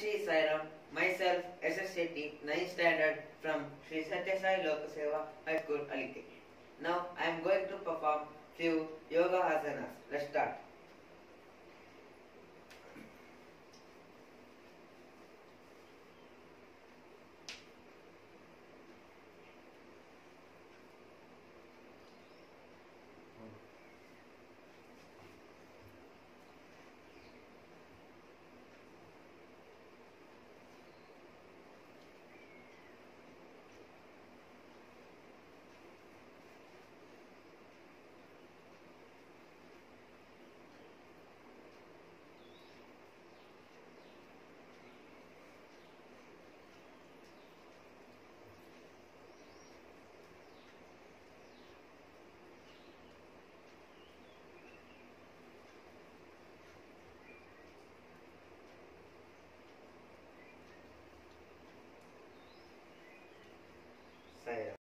Shri Sairam, myself Yashas Shetty, 9th standard from Sri Satya Sai Lok Seva High School, Alike. Now I am going to perform few yoga asanas. Let's start. Sairam.